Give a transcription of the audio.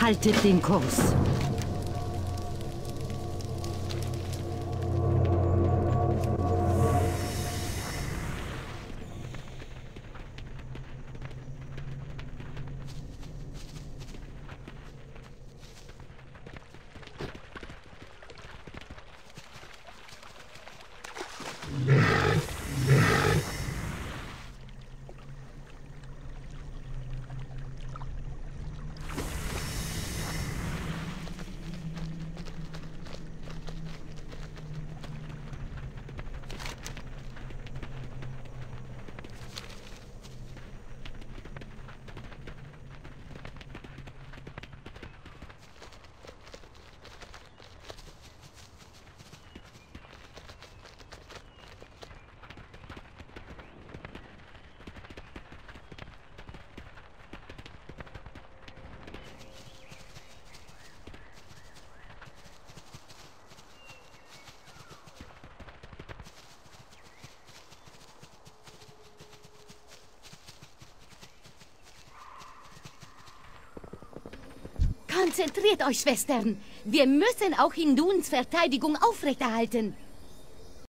Haltet den Kurs. Konzentriert euch, Schwestern. Wir müssen auch Hinduns Verteidigung aufrechterhalten.